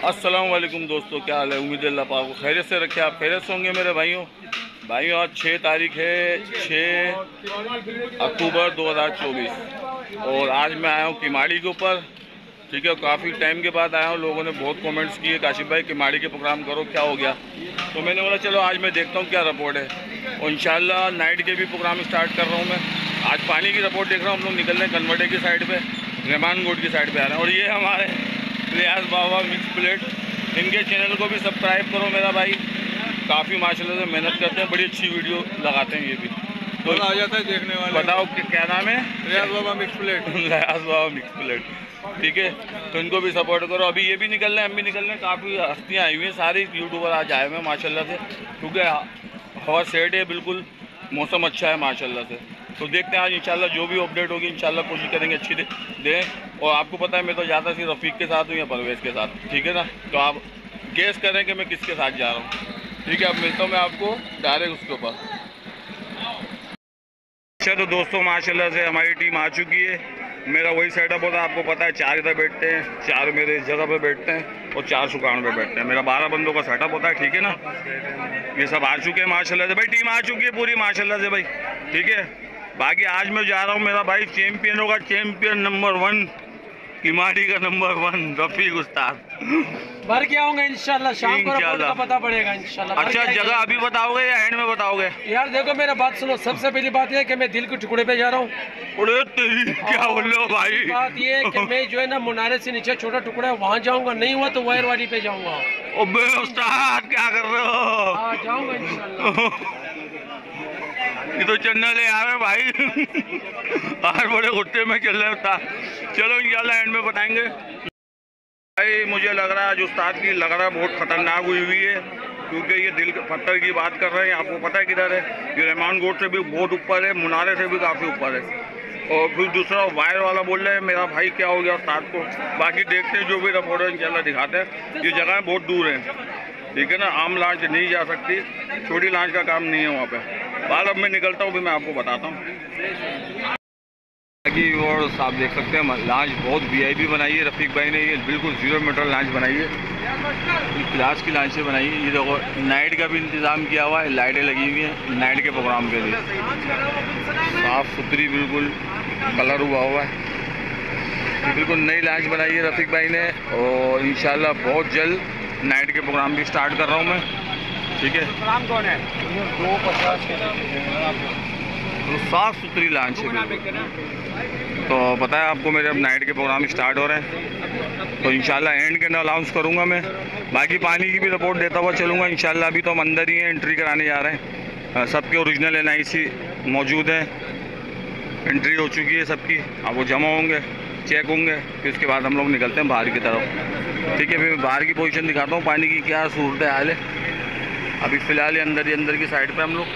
वालेकुम दोस्तों, क्या हाल है? उम्मीद अल्लाह पाक खैरियत से रखे। आप खैरियत से होंगे मेरे भाइयों। भाइयों, आज छः तारीख है छः अक्टूबर 2024 और आज मैं आया हूँ किमाड़ी के ऊपर। ठीक है, काफ़ी टाइम के बाद आया हूँ। लोगों ने बहुत कमेंट्स किए, काशिफ भाई, किमाड़ी के प्रोग्राम करो, क्या हो गया? तो मैंने बोला, चलो, आज मैं देखता हूँ क्या रिपोर्ट है। और इन नाइट के भी प्रोग्राम स्टार्ट कर रहा हूँ मैं। आज पानी की रिपोर्ट देख रहा हूँ। हम लोग निकल रहे हैं कन्वर्टे की साइड पर रहमान गोड की साइड पर आ रहे हैं। और ये हमारे रियाज बाबा मिक्स प्लेट इनके चैनल को भी सब्सक्राइब करो मेरा भाई। काफ़ी माशाल्लाह से मेहनत करते हैं बड़ी अच्छी वीडियो लगाते हैं ये भी। तो आ जाता है देखने वाले। बताओ कि क्या नाम है? Riyaz Baba mix plate Riyaz Baba mix plate ठीक है तो इनको भी सपोर्ट करो। अभी ये भी निकल रहे हैं हम भी निकल रहे हैं। काफ़ी हस्तियाँ आई हुई हैं सारे यूट्यूबर आज आए हुए हैं माशाल्लाह से। क्योंकि हवा सेट है बिल्कुल मौसम अच्छा है माशाल्लाह से। तो देखते हैं आज इंशाल्लाह जो भी अपडेट होगी इंशाल्लाह कोशिश करेंगे अच्छी दे दें। और आपको पता है, मैं तो ज़्यादा सी रफ़ीक के साथ हूँ या परवेज़ के साथ। ठीक है ना? तो आप गेस करें कि मैं किसके साथ जा रहा हूँ। ठीक है, अब मिलता हूँ मैं आपको डायरेक्ट उसके ऊपर। अच्छा तो दोस्तों, माशाल्लाह से हमारी टीम आ चुकी है। मेरा वही सेटअप होता है, आपको पता है, चार इधर बैठते हैं, चार मेरे इस जगह पे बैठते हैं और चार सुकान पे बैठते हैं। मेरा बारह बंदों का सेटअप होता है, ठीक है ना? ये सब आ चुके हैं, माशाल्लाह से। भाई टीम आ चुकी है पूरी, माशाल्लाह से, भाई। ठीक है? बाकी आज मैं जा रहा हूँ, मेरा भाई चैम्पियन होगा चैम्पियन नंबर वन किमाड़ी का नंबर वन रफीक उस्ताद। भर के आऊँगा इंशाल्लाह शाम को का पता पड़ेगा इंशाल्लाह। अच्छा जगह अभी बताओगे या एंड में बताओगे? यार देखो मेरा बात सुनो। सबसे पहली बात ये है कि मैं दिल के टुकड़े पे जा रहा हूँ। क्या बोल रहे हो भाई? बात ये है कि मैं जो है ना मुनारे से नीचे छोटा टुकड़ा है वहाँ जाऊँगा। नहीं हुआ तो वायर वाली पे जाऊँगा। उस्ताद क्या कर रहे हो? हाँ जाऊँगा ये तो चन्ना ले आ रहे भाई। आज बड़े गुस्से में चल रहे उस्ताद। चलो इंशाल्लाह एंड में बताएँगे। भाई, मुझे लग रहा है आज उस्ताद की लग रहा बहुत खतरनाक हुई हुई है, क्योंकि ये दिल पत्थर की बात कर रहे हैं, आपको पता है किधर है? ये रहमान गोड से भी बहुत ऊपर है, मुनारे से भी काफ़ी ऊपर है। और फिर दूसरा वायर वाला बोल रहे हैं, मेरा भाई क्या हो गया उस्ताद को? बाकी देखते हैं, जो भी रिपोर्ट है, इंशाल्लाह दिखाते हैं। ये जगह बहुत दूर है। ठीक है ना, आम लांच नहीं जा सकती, छोटी लांच का काम नहीं है वहाँ पे। बाद अब मैं निकलता हूँ भी मैं आपको बताता हूँ। बाकी और आप देख सकते हैं लांच बहुत वीआईपी बनाई है, रफ़ीक भाई ने ये बिल्कुल ज़ीरो मीटर लांच बनाई है। क्लास की लांचें बनाई है। ये देखो नाइट का भी इंतज़ाम किया हुआ है, लाइटें लगी हुई हैं नाइट के प्रोग्राम के लिए। साफ़ सुथरी बिल्कुल कलर हुआ हुआ है। बिल्कुल नई लांच बनाई है रफ़ीक भाई ने और इन बहुत जल्द नाइट के प्रोग्राम भी स्टार्ट कर रहा हूँ मैं। ठीक है? प्रोग्राम कौन है? दो पचास तो साफ़ सुथरी लॉन्च है तो पता है आपको मेरे अब नाइट के प्रोग्राम स्टार्ट हो रहे हैं। तो इंशाल्लाह एंड के अंदर अनाउंस करूँगा मैं। बाकी पानी की भी रिपोर्ट देता हुआ चलूँगा। इंशाल्लाह अभी तो हम अंदर ही हैं एंट्री कराने जा रहे हैं। सबके ओरिजिनल एन मौजूद है। एंट्री हो चुकी है सबकी। अब वो जमा होंगे। चेक होंगे फिर उसके बाद हम लोग निकलते हैं बाहर की तरफ़। ठीक है, फिर मैं बाहर की पोजीशन दिखाता हूँ, पानी की क्या सूरत हाल है। अभी फ़िलहाल ही अंदर ही अंदर की साइड पे हम लोग।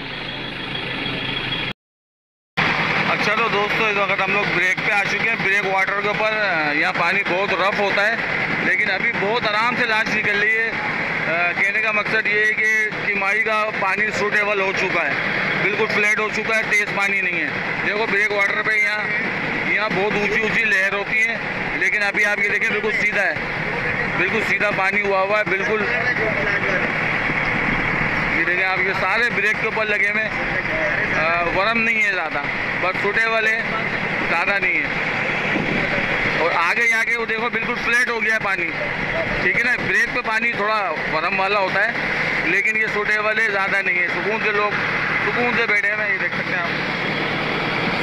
अच्छा तो दोस्तों, इस वक्त हम लोग ब्रेक पे आ चुके हैं। ब्रेक वाटर के ऊपर यहाँ पानी बहुत रफ होता है, लेकिन अभी बहुत आराम से लाश निकल रही है। कहने का मकसद ये है कि किमाई का पानी सूटेबल हो चुका है। बिल्कुल फ्लैट हो चुका है, तेज़ पानी नहीं है। देखो ब्रेक वाटर पे यहाँ यहाँ बहुत ऊँची ऊँची लहर होती है, लेकिन अभी आप ये देखें, बिल्कुल सीधा है। बिल्कुल सीधा पानी हुआ हुआ है, बिल्कुल। ये देखें, आप ये सारे ब्रेक के ऊपर लगे हुए वरम नहीं है ज़्यादा, बस छोटे वाले, ज़्यादा नहीं है। और आगे यहाँ के वो देखो, बिल्कुल फ्लैट हो गया है पानी। ठीक है ना, ब्रेक पे पानी थोड़ा वरम वाला होता है, लेकिन ये छोटे वाले ज़्यादा नहीं है। सुकून से लोग, सुकून से बैठे हुए ये देख सकते हैं आप।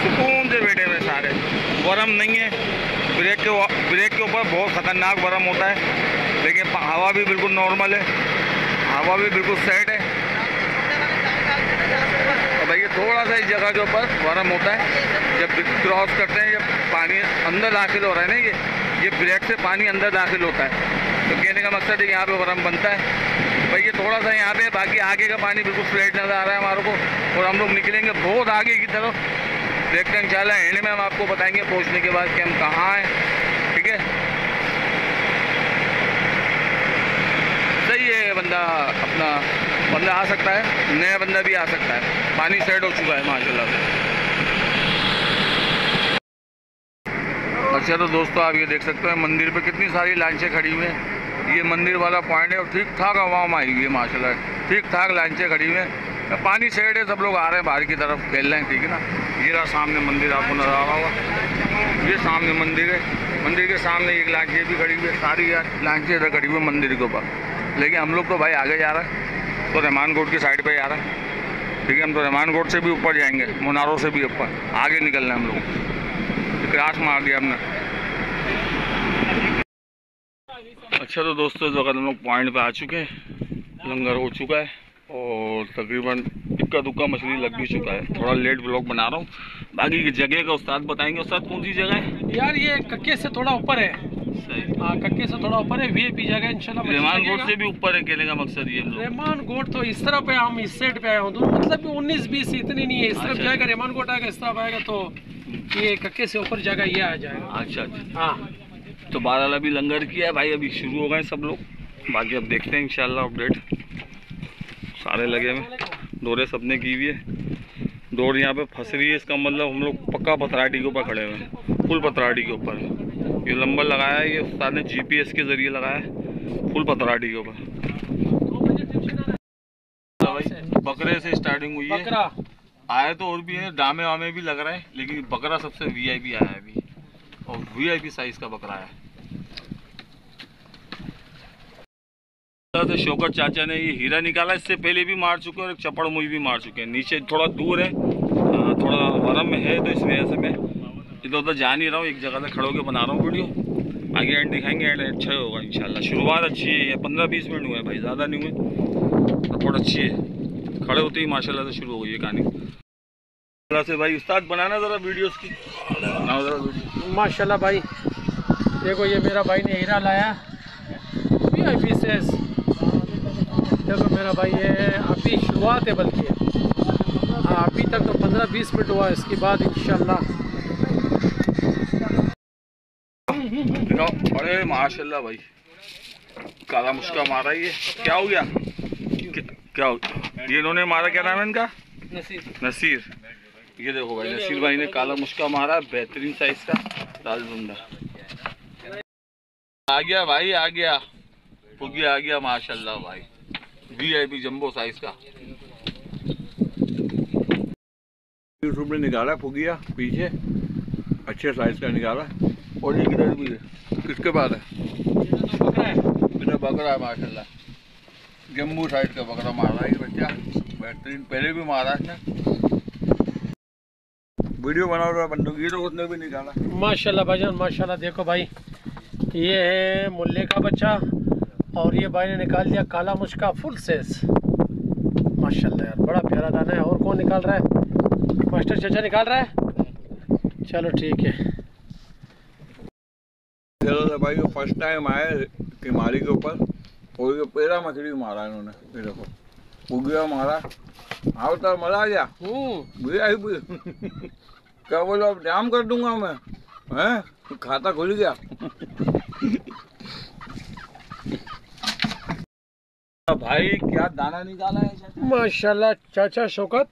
सुकून से बैठे हुए सारे। गर्म नहीं है। ब्रेक के ब्रेक के ऊपर बहुत ख़तरनाक गर्म होता है। लेकिन हवा भी बिल्कुल नॉर्मल है। हवा भी बिल्कुल सेट है। तो भैया, थोड़ा सा इस जगह के ऊपर गर्म होता है। जब क्रॉस करते हैं, जब पानी अंदर दाखिल हो रहा है ना ये ये ब्रेक से पानी अंदर दाखिल होता है। तो कहने का मकसद है यहाँ पे गर्म बनता है। भाई ये थोड़ा सा यहाँ पे, बाकी आगे का पानी बिल्कुल फ्लैट नज़र आ रहा है हमारे को। और हम लोग निकलेंगे बहुत आगे की तरफ़। देखते हैं इंशाल्लाह एंड में हम आपको बताएँगे पहुँचने के बाद कि हम कहाँ हैं, ठीक है? सही है बंदा अपना बंदा आ सकता है, नया बंदा भी आ सकता है, पानी सेट हो चुका है, माशाल्लाह से। अच्छा तो दोस्तों, आप ये देख सकते हैं, मंदिर पे कितनी सारी लांचें खड़ी हुई हैं। ये मंदिर वाला पॉइंट है और ठीक ठाक हवाम आई हुई है, माशाल्लाह ठीक ठाक लाइनें खड़ी हुई हैं। पानी सेड है, सब लोग आ रहे हैं बाहर की तरफ़, खेल रहे हैं, ठीक है ना? ये रहा सामने मंदिर आपको नज़र आ रहा होगा ये सामने मंदिर है। मंदिर के सामने एक लांची भी खड़ी हुई है, सारी लांची इधर खड़ी हुई है मंदिर के ऊपर। लेकिन हम लोग तो भाई आगे जा रहे हैं। तो रहमान गोड की साइड पे जा रहे हैं। ठीक है, हम तो रहमान गोड से भी ऊपर जाएँगे, मुनारों से भी ऊपर। आगे निकलना है हम लोग। क्रॉस मार दिया हमने। अच्छा तो दोस्तों जो अगर हम लोग पॉइंट पे आ चुके हैं। लंगर हो चुका है। और तकरीबन इक्का दुक्का मछली लग भी चुका है। थोड़ा लेट ब्लॉग बना रहा हूँ। बाकी की जगह का उस्ताद बताएँगे। उस्ताद कौन सी जगह है? यार ये कक्के से थोड़ा ऊपर है। हाँ कक्के से थोड़ा ऊपर है। वीआईपी जगह इंशाल्लाह रहमान। गोड से भी ऊपर है कहने का मकसद ये हम रहमान गोट तो इस तरफ़ है हम इस साइड पे आए हूँ। मतलब उन्नीस बीस इतनी नहीं है। इस तरफ़ अच्छा। जाएगा रहमान गोट आएगा इस तरफ़ आएगा तो ये कक्के से ऊपर जगह ये आ जाएगा। अच्छा अच्छा। हाँ। तो बारह अभी लंगर किया है भाई अभी शुरू हो गए सब लोग। बाकी अब देखते हैं इंशाल्लाह अपडेट सारे लगे हुए। डोरे सबने की हुई है। डोर यहाँ पे फंस रही है इसका मतलब हम लोग पक्का पतराटी के ऊपर खड़े हुए हैं। फुल पतराटी के ऊपर। ये लंबर लगाया है ये उस्ताद ने जीपीएस के ज़रिए लगाया है। फुल पतराटी के ऊपर। बकरे से स्टार्टिंग हुई है। आए तो और भी है डामे वामे भी लग रहे हैं लेकिन बकरा सबसे वीआईपी आया है अभी। और वीआईपी साइज़ का बकरा है। से शौकत चाचा ने ये हीरा निकाला, इससे पहले भी मार चुके और एक चपड़ मुई भी मार चुके हैं। नीचे थोड़ा दूर है थोड़ा वरम में है तो इस वजह से मैं इधर उधर जा नहीं रहा हूँ, एक जगह से खड़े होकर बना रहा हूँ वीडियो। आगे एंड दिखाएँगे एंड अच्छा होगा, इंशाल्लाह। शुरुआत अच्छी है ये पंद्रह बीस मिनट हुए भाई, ज़्यादा नहीं हुए। रिपोर्ट अच्छी है। खड़े होते ही माशाला से शुरू हो गई है कहानी। से भाई, उस्ताद बनाना ज़रा वीडियोस की। वीडियो भाई, देखो ये मेरा भाई ने हीरा लाया। से देखो मेरा भाई ये अभी शुरुआत है बल्कि। हाँ अभी तक तो पंद्रह बीस मिनट हुआ इसके बाद इंशाल्लाह। अरे माशाल्लाह भाई। काला मुस्का मारा ये। क्या हो गया? क्या हो ये इन्होंने मारा क्या नाम है इनका? नसीर। नसीर। ये देखो भाई नसीर भाई ने काला मुस्का मारा बेहतरीन साइज़ का राजबुंदा आ गया भाई आ गया। फुगिया आ गया माशाल्लाह भाई। V I P jumbo size का। यूट्यूब ने निकाला फुगिया पीछे। अच्छे साइज़ का निकाला। और ये किधर भी है? किसके पास है। बकरा है। मेरा बकरा है माशाल्लाह। जम्मू साइड का बकरा मारा है ये बच्चा। बेहतरीन पहले भी मारा है वीडियो बना रहा बंदूक ये तो उसने भी निकाला। माशाल्लाह भाईजान माशाल्लाह देखो भाई। ये है मुल्ले का बच्चा। और ये भाई ने निकाल दिया काला मुश्का फुल सेस। माशाल्लाह यार बड़ा प्यारा दाना है। और कौन निकाल रहा है? मास्टर चाचा निकाल रहा है? चलो ठीक है। चलो तो भाई फ़र्स्ट टाइम आए किमारी के ऊपर। और ये पहला मछली मारा इन्होंने ये देखो। फुगिया मारा। आओ तो मज़ा आ गया। हम्म। आई भी क्या बोलो अब जाम कर दूँगा मैं? हैं? खाता खुल गया। भाई क्या दाना निकाला है माशाल्लाह चाचा शौकत।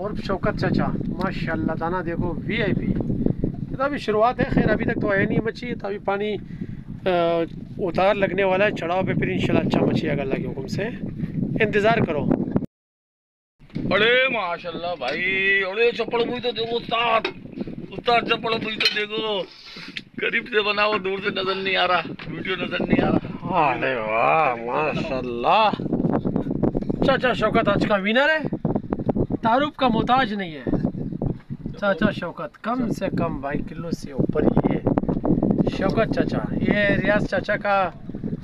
और शौकत चाचा माशाल्लाह दाना देखो वीआईपी ये तो अभी शुरुआत है खैर अभी तक तो आया नहीं है मच्छी तो अभी पानी अ, उतार लगने वाला है चढ़ाव पे फिर इंशाल्लाह अच्छा मच्छी आएगा अल्लाह के हुक्म से। इंतज़ार करो। अरे माशाल्लाह भाई अरे चप्पड़ मुई तो देखो उस्ताद उस्ताद चप्पड़ मुई तो देखो। करीब से बनाओ दूर से नज़र नहीं आ रहा वीडियो नज़र नहीं आ रहा। अरे वाह माशाल्लाह। चाचा शौकत आज का विनर है? तारुफ का मोहताज नहीं है। चाचा, शौकत कम से कम भाई किलो से ऊपर ही है। शौकत चाचा, ये रियाज चाचा का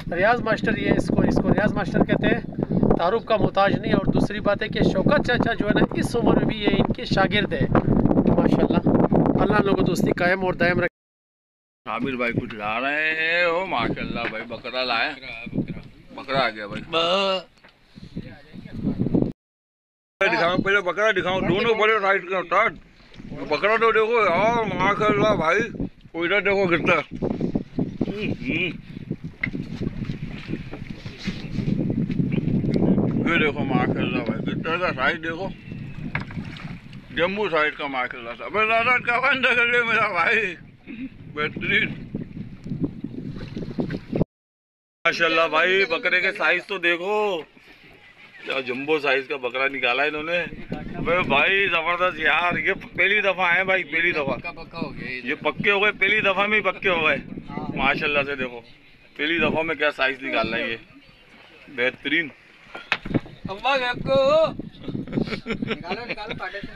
रियाज मास्टर ये इसको इसको रियाज मास्टर कहते हैं। तारुफ का मोहताज नहीं और दूसरी बात है कि शौकत चाचा जो है ना, इस उम्र में भी ये इनके शागिर्द है। माशाल्लाह। अल्लाह लोगों दोस्ती कायम और दायम रखे। आमिर भाई कुछ ला रहे हैं। ओ, माशाल्लाह भाई, बकरा लाए बकरा आ गया भाई। दिखाओ, पहले बकरा दिखाओ। दोनों बड़े राइट के उस्ताद बकरा तो देखो यार माशाल्लाह भाई वो इधर देखो कितना। ये देखो, माशाल्लाह भाई, कितना का साइज़ देखो। जम्मू साइड का माशाल्लाह। अबे दादा, क्या बंद कर ले मेरा भाई? बेहतरीन। माशाल्लाह भाई बकरे के साइज़ तो देखो। क्या जंबो साइज़ का बकरा निकाला इन्होंने। अबे भाई ज़बरदस्त यार ये पहली दफ़ा है भाई पहली दफ़ा। हो ये पक्के हो गए पहली दफ़ा में ही पक्के हो गए। माशाल्लाह से देखो पहली दफ़ा में क्या साइज़ निकालना है ये। बेहतरीन।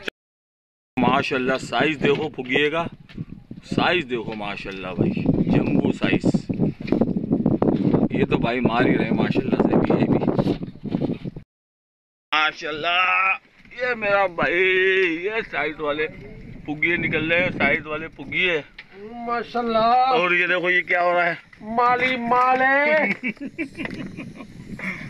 माशाल्लाह साइज़ देखो फुगिएगा। साइज़ देखो माशाल्लाह भाई। जम्बू साइज़ ये तो भाई मार ही रहे माशाल्लाह से भी ये भी। माशाल्लाह ये मेरा भाई ये साइज़ वाले फुगिए निकल रहे हैं साइज़ वाले फुगिए माशाल्लाह। और ये देखो ये क्या हो रहा है? माली माल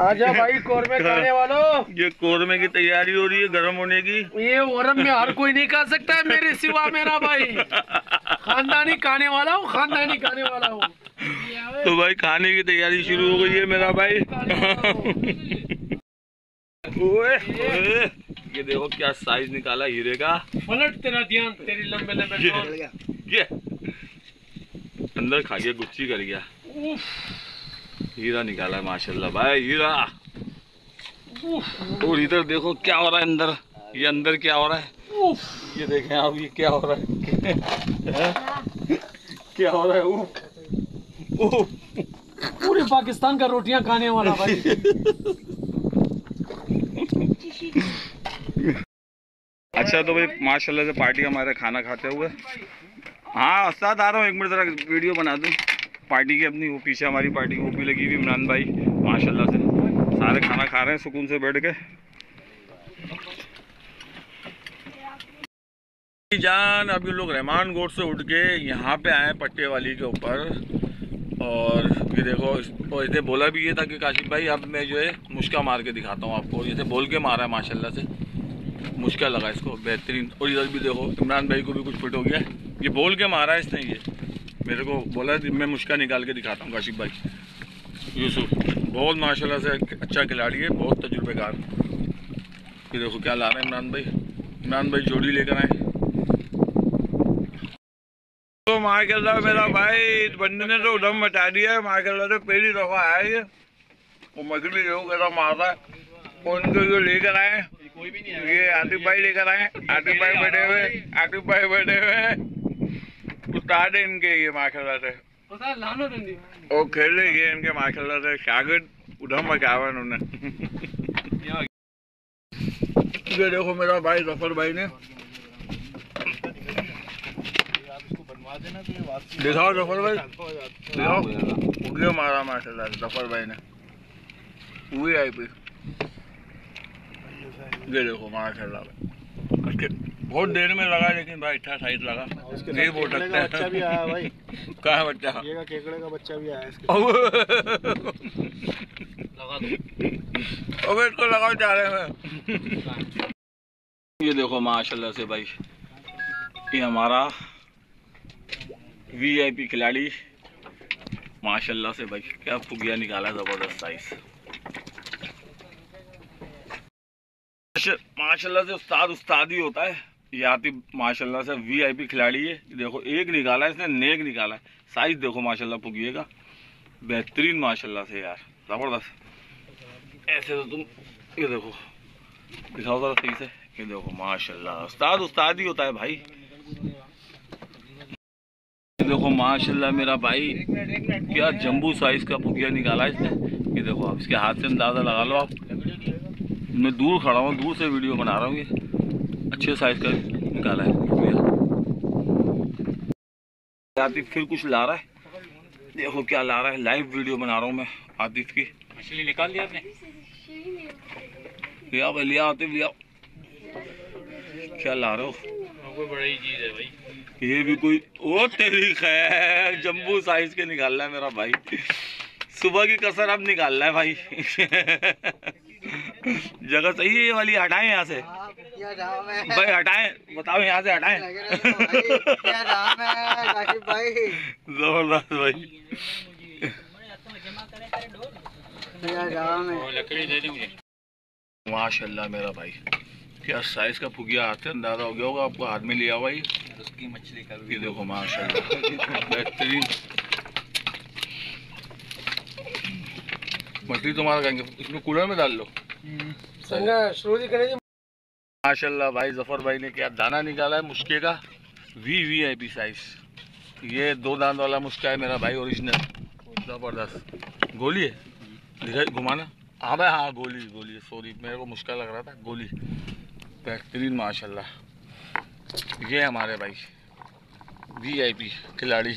आजा भाई कौरमे खाने वालों। ये कोरमे की तैयारी हो रही है गर्म होने की। ये ओरम में हर कोई नहीं खा सकता है मेरे सिवा मेरा भाई। खानदानी खाने वाला हूँ खानदानी खाने वाला हूँ। तो भाई खाने की तैयारी शुरू हो गई है मेरा भाई। ओए ये देखो क्या साइज़ निकाला हीरे का। पलट तेरा ध्यान तेरी लंबे लंबे ये ये। अंदर खा गया गुच्ची कर गया। हीरा निकाला है माशाल्लाह भाई हीरा। और इधर देखो क्या हो रहा है अंदर। ये अंदर क्या हो रहा है? ये देखें आप ये क्या हो रहा हैं? क्या हो रहा है? उफ, उफ। पूरे पाकिस्तान का रोटियाँ खाने वाला भाई। अच्छा तो भाई माशाल्लाह से पार्टी हमारे खाना खाते हुए। हाँ साथ आ रहा हूँ। एक मिनट जरा वीडियो बना दूँ। पार्टी की अपनी वो पीछे हमारी पार्टी वो भी लगी हुई इमरान भाई। माशाल्लाह से। सारे खाना खा रहे हैं सुकून से बैठ के। जान। अभी लोग रहमान गोट से उठ के यहाँ पे आए पट्टे वाली के ऊपर। और ये देखो, इस- और इसने बोला भी ये था कि काशिफ भाई, अब मैं जो है मुश्का मार के दिखाता हूँ आपको। जैसे बोल के मारा है, माशाल्लाह से। मुश्का लगा इसको, बेहतरीन। और इधर भी देखो, इमरान भाई को भी कुछ फिट हो गया। ये बोल के मारा है इसने ये। मेरे को बोला, मैं मुश्का निकाल के दिखाता हूँ काशिफ भाई। यूसुफ, बहुत माशाल्लाह से अच्छा खिलाड़ी है, बहुत तजुर्बेकार। ये देखो क्या ला रहे हैं इमरान भाई। इमरान भाई जोड़ी लेकर आए। तो माशाल्लाह मेरा भाई इस बंदे ने तो उदम मचा दिया है माशाल्लाह से पहली दफ़ा आया है ये वो मछली जो कैसा मार रहा है उनको जो लेकर आए ये आतिफ भाई लेकर आए आतिफ भाई बैठे हुए आतिफ भाई बैठे हुए उस्ताद है इनके ये से है, लानो डंडी वो खेल रहे ये इनके माशाल्लाह से शागिर्द उधम मचा हुआ उन्होंने ये देखो मेरा भाई ज़फ़र भाई ने दिखाओ ज़फ़र भाई। दिखाओ। उगे मारा माशाल्लाह ज़फ़र भाई ने। हुई आई पे ये देखो माशाल्लाह भाई। उसके बहुत देर में लगा लेकिन भाई अच्छा साइज़ लगा। नहीं बोल सकते हैं। बच्चा भी आया भाई। कहाँ है बच्चा? ये का केकड़े का बच्चा भी आया इसके लगा दो। अबे इसको लगाओ चारे में। ये देखो माशाल्लाह से भाई। ये हमारा वीआईपी खिलाड़ी। माशाल्लाह से भाई, क्या फुगिया निकाला ज़बरदस्त साइज़ माशाल्लाह से उस्ताद उस्ताद ही होता है। ये आती माशाल्लाह से वीआईपी खिलाड़ी है। देखो, एक निकाला है, इसने नेक निकाला है। साइज़ देखो, माशाल्लाह फुगिए का बेहतरीन माशाल्लाह से यार, ज़बरदस्त। ऐसे तो तुम ये देखो, दिखाओ सही से। ये देखो, माशाल्लाह। उस्ताद उस्ताद ही होता है भाई। देखो माशाल्लाह मेरा भाई क्या जम्बू साइज़ का फुगिया निकाला है इसने। ये देखो आप इसके हाथ से अंदाज़ा लगा लो आप। मैं दूर खड़ा हूँ दूर से वीडियो बना रहा हूँ ये। अच्छे साइज़ का निकाला है फुगिया आतिफ फिर कुछ ला रहा है। देखो क्या ला रहा है लाइव वीडियो बना रहा हूँ मैं आतिफ की। मछली निकाल दिया आपने? लिया भाई लिया आतिफ लिया क्या ला रहे हो? कोई बड़ी चीज़ है भाई। ये भी कोई ओ तेरी खैर जम्बू साइज़ के निकाल रहा है मेरा भाई। सुबह की कसर अब निकाल रहा है भाई। जगह सही है ये वाली हटाएँ यहाँ से। भाई हटाएँ बताओ यहाँ से हटाएँ। ज़बरदस्त भाई। लकड़ी दे दी मुझे माशाल्लाह मेरा भाई क्या साइज़ का फुगिया हाथ से अंदाज़ा हो गया होगा आपको हाथ में लिया हुआ ही उसकी मछली का ये देखो माशाल्लाह। बेहतरीन। मछली तुम्हारा कहेंगे इसमें कूलर में डाल लो। संगा शुरू करेंगे माशाल्लाह भाई ज़फ़र भाई ने क्या दाना निकाला है मुस्के का? V V I P size ये दो दांत वाला मुस्का है मेरा भाई ओरिजिनल ज़बरदस्त। गोली है? दिखाई घुमाना? हाँ भाई हाँ गोली गोली सॉरी मेरे को मुश्किल लग रहा था। गोली। बेहतरीन माशाल्लाह। ये हमारे भाई वी आई पी खिलाड़ी।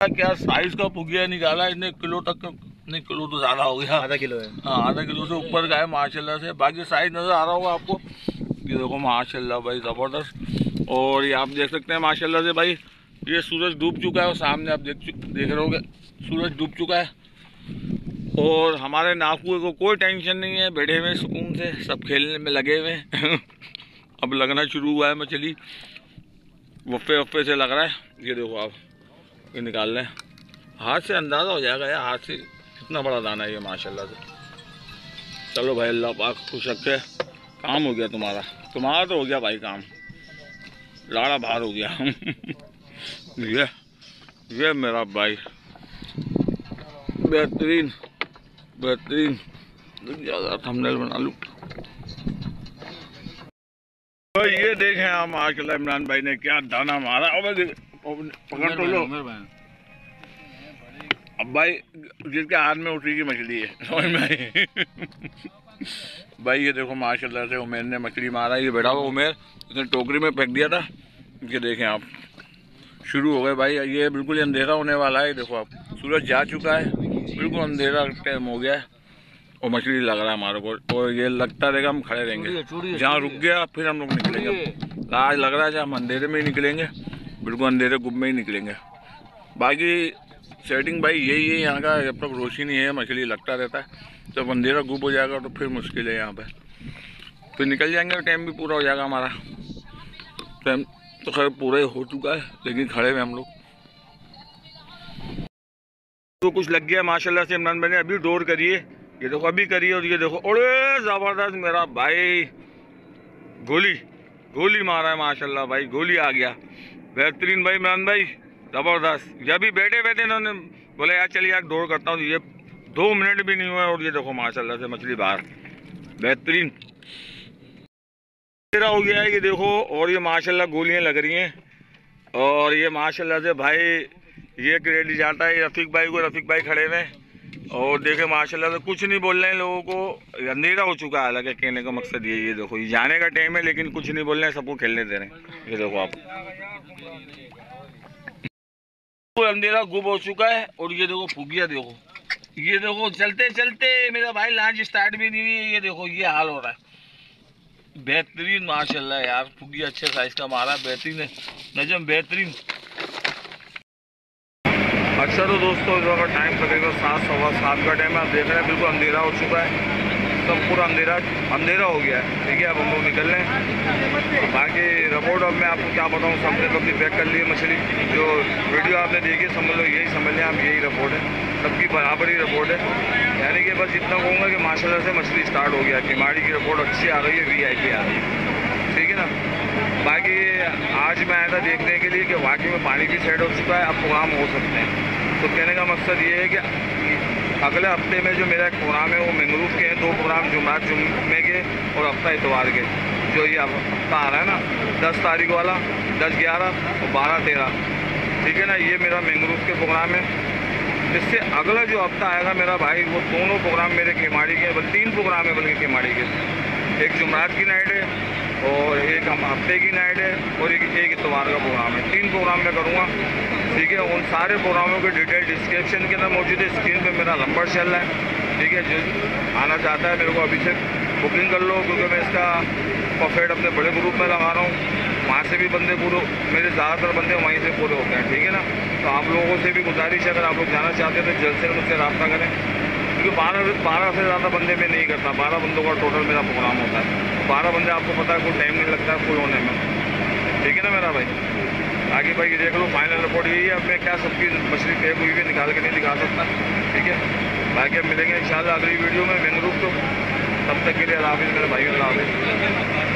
क्या साइज़ का पुगिया निकाला इतने किलो तक नहीं किलो तो ज़्यादा हो गया। आधा किलो है। हाँ आधा किलो से ऊपर का है माशाल्लाह से। बाकी साइज़ नज़र आ रहा होगा आपको। ये देखो माशाल्लाह भाई ज़बरदस्त। और ये आप देख सकते हैं माशाल्लाह से भाई ये सूरज डूब चुका है और सामने आप देख देख रहे होगे सूरज डूब चुका है। और हमारे नाकुए को कोई टेंशन नहीं है बैठे हुए सुकून से सब खेलने में लगे हुए हैं। अब लगना शुरू हुआ है मछली। वफ़े वफ़े से लग रहा है। ये देखो आप, ये निकाल लें। हाथ से अंदाज़ा हो जाएगा यार, हाथ से कितना बड़ा दाना है ये, माशाल्लाह से। चलो भाई, अल्लाह पाक खुश रखे। काम हो गया तुम्हारा। तुम्हारा तो हो गया भाई काम। लाड़ा बाहर हो गया। ये ये मेरा भाई। बेहतरीन बेहतरीन। ज़्यादा थंबनेल बना लूँ। तो ये देखें आप माशाल्लाह इमरान भाई ने क्या दाना मारा। भाई, पकड़ तो लो। अब भाई जिसके हाथ में उठी की मछली है। समझ में आई? भाई ये देखो माशाल्लाह से उमेर ने मछली मारा। ये बैठा हुआ उमेर उसने टोकरी में फेंक दिया था। ये देखें आप। शुरू हो गए भाई। ये बिल्कुल अंधेरा होने वाला है देखो आप। सूरज जा चुका है। बिल्कुल अंधेरा टाइम हो गया है। और मछली लग रहा है हमारे को। और ये लगता रहेगा हम खड़े रहेंगे। जहाँ रुक गया फिर हम लोग निकलेंगे। आज लग रहा है जहाँ हम अंधेरे में ही निकलेंगे। बिल्कुल अंधेरे गुप में ही निकलेंगे। बाकी सेटिंग भाई यही है यहाँ का जब तक रोशनी है मछली लगता रहता है। जब अंधेरा गुप हो जाएगा तो फिर मुश्किल है यहाँ पर फिर निकल जाएँगे टाइम भी पूरा हो जाएगा हमारा। टाइम तो खैर पूरा ही हो चुका है लेकिन खड़े हुए हम लोग। तो कुछ लग गया माशाल्लाह से इमरान भाई ने अभी डोर करिए। ये देखो, अभी करिए और ये देखो। अरे ज़बरदस्त मेरा भाई। गोली गोली मारा है, माशाल्लाह भाई, गोली आ गया। बेहतरीन भाई, इमरान भाई, ज़बरदस्त। जब भी बैठे बैठे इन्होंने। बोले, यार चलिए यार, दौड़ करता हूँ। ये दो मिनट भी नहीं हुए और ये देखो, माशाल्लाह से मछली बाहर। बेहतरीन। तेरा हो गया है, ये देखो, और ये माशाल्लाह गोलियाँ लग रही हैं। और ये माशाल्लाह से भाई, ये क्रेडिट जाता है, रफ़ीक भाई को, रफ़ीक भाई खड़े हुए हैं। और देखे, माशाल्लाह से कुछ नहीं बोल रहे हैं लोगों को। अंधेरा हो चुका है, हालाँकि कहने का मकसद ये ये देखो, ये जाने का टाइम है, लेकिन कुछ नहीं बोल रहे हैं, सबको खेलने दे रहे हैं। ये देखो आप। तो अंधेरा गुब हो चुका है, और ये देखो, फुगिया देखो। ये देखो, चलते चलते, मेरा भाई लॉन्च स्टार्ट भी नहीं है, ये देखो, ये हाल हो रहा है। बेहतरीन, माशाल्लाह यार फुगी अच्छे साइज़ का मारा, बेहतरीन है। नजम, बेहतरीन। अक्सर तो दोस्तों इस वक्त टाइम तकरीबन सात, सवा सात का टाइम है, आप देख रहे हैं, बिल्कुल अंधेरा हो चुका है। सब पूरा अंधेरा अंधेरा हो गया है। ठीक है, अब हम लोग निकल लें। बाकी रिपोर्ट अब मैं आपको क्या बताऊँ, सबने तो अपनी पैक कर ली है मछली। जो वीडियो आपने देखी समझ लो, यही समझ लें आप, यही रिपोर्ट है। सबकी बराबर ही रिपोर्ट है। यानी कि बस इतना कहूँगा कि माशाल्लाह से मछली स्टार्ट हो गया। किमाड़ी की रिपोर्ट अच्छी आ रही है वी आई पी आ रही है। ना आज मैं आया था देखने के लिए कि वाकई में पानी भी सेट हो चुका है, अब प्रोग्राम हो सकते हैं। तो कहने का मकसद ये है कि अगले हफ़्ते में जो मेरा एक प्रोग्राम है, वो मंगरूफ के हैं, दो प्रोग्राम जुमरात जुम्मे के और हफ़्ता इतवार के। जो ये हफ़्ता आ रहा है ना, दस तारीख वाला, दस ग्यारह और बारह तेरह। ठीक है ना, ये मेरा मंगरूफ के प्रोग्राम है। इससे अगला जो हफ़्ता आएगा मेरा भाई, वो दोनों प्रोग्राम मेरे खेमाड़ी के बल्कि तीन प्रोग्राम है बल्कि खेमाड़ी के। एक जुमरात की नाइट है और एक हम हफ़्ते की नाइट है और एक एक इतवार का प्रोग्राम है। तीन प्रोग्राम मैं करूँगा। ठीक है? उन सारे प्रोग्रामों के डिटेल डिस्क्रिप्शन के अंदर मौजूद है। स्क्रीन पे मेरा नंबर चल रहा है। ठीक है? जो आना चाहता है मेरे को अभी से बुकिंग कर लो, क्योंकि मैं इसका परफेक्ट अपने बड़े ग्रुप में लगा रहा हूँ। वहाँ से भी बंदे पूरे, मेरे ज़्यादातर बंदे वहीं से पूरे होते हैं। ठीक है ना? तो आप लोगों से भी गुजारिश है, अगर आप लोग जाना चाहते हैं तो जल्द से जल्द मुझसे रब्ता करें। क्योंकि बारह बारह से ज़्यादा बंदे में नहीं करता। बारह बंदों का टोटल मेरा प्रोग्राम होता है। बारह बंदे आपको पता है, कोई टाइम नहीं लगता फुल होने में। ठीक है ना मेरा भाई? आगे भाई देख लो फाइनल रिपोर्ट यही है, अब मैं क्या सबकी मछली टेप हुई भी निकाल के नहीं दिखा सकता। ठीक है? बाकी अब मिलेंगे, इंशाल्लाह अगली वीडियो में मैंगरूप तो। तब तक के लिए अल्लाह हाफिज़, मेरे भाई अल्लाह हाफिज़।